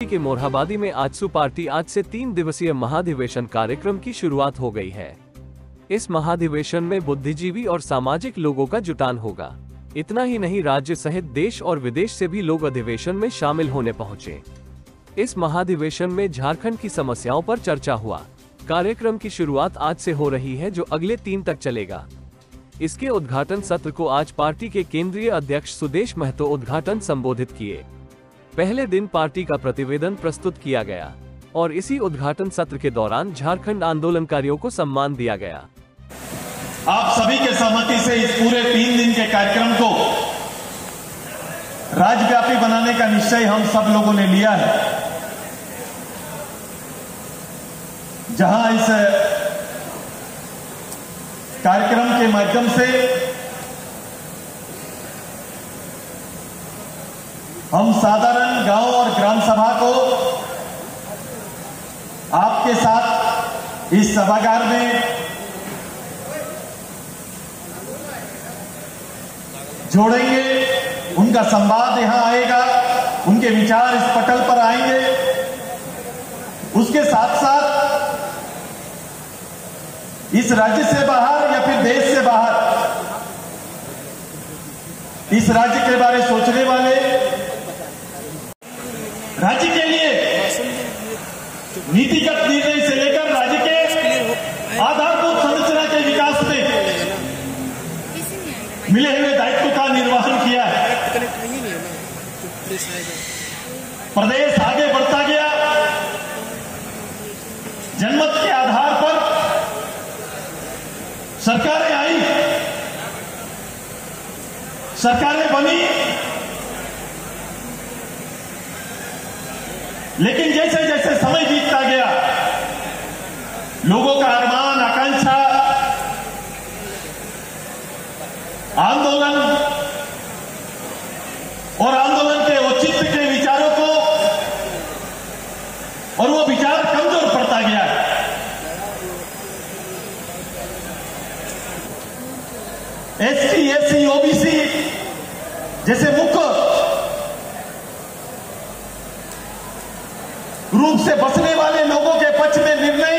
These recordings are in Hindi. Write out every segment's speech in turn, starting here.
के मोरहाबादी में आजसू पार्टी आज से तीन दिवसीय महाधिवेशन कार्यक्रम की शुरुआत हो गई है। इस महाधिवेशन में बुद्धिजीवी और सामाजिक लोगों का जुटान होगा। इतना ही नहीं, राज्य सहित देश और विदेश से भी लोग अधिवेशन में शामिल होने पहुँचे। इस महाधिवेशन में झारखंड की समस्याओं पर चर्चा हुआ। कार्यक्रम की शुरुआत आज से हो रही है, जो अगले तीन तक चलेगा। इसके उद्घाटन सत्र को आज पार्टी के केंद्रीय अध्यक्ष सुदेश महतो उद्घाटन संबोधित किए। पहले दिन पार्टी का प्रतिवेदन प्रस्तुत किया गया और इसी उद्घाटन सत्र के दौरान झारखंड आंदोलनकारियों को सम्मान दिया गया। आप सभी के सहमति से इस पूरे तीन दिन के कार्यक्रम को राज्यव्यापी बनाने का निश्चय हम सब लोगों ने लिया है। जहाँ इस कार्यक्रम के माध्यम से हम साधारण गाँव और ग्राम सभा को आपके साथ इस सभागार में जोड़ेंगे। उनका संवाद यहाँ आएगा, उनके विचार इस पटल पर आएँगे। उसके साथ साथ इस राज्य से बाहर या फिर देश से बाहर, इस राज्य के बारे सोचने वाले राज्य के लिए नीतिगत निर्णय से लेकर राज्य के आधारभूत संरचना के विकास में मिले हुए दायित्व का निर्वहन किया है। प्रदेश आगे बढ़ता गया। जनमत के आधार पर सरकारें आई। सरकारें बनी। लेकिन जैसे जैसे समय बीतता गया, लोगों का अरमान, आकांक्षा, आंदोलन और आंदोलन के औचित्य के विचारों को और वो विचार कमज़ोर पड़ता गया। है एसटी, एससी, ओबीसी जैसे मुख्य रूप से बसने वाले लोगों के पक्ष में निर्णय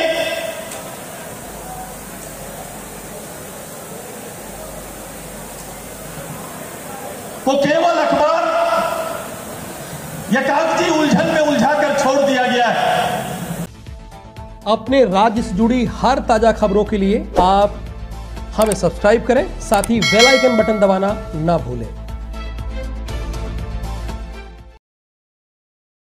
को केवल अखबार या कागज़ी उलझन में उलझाकर छोड़ दिया गया है। अपने राज्य से जुड़ी हर ताज़ा खबरों के लिए आप हमें सब्सक्राइब करें, साथ ही बेल आइकन बटन दबाना ना भूलें।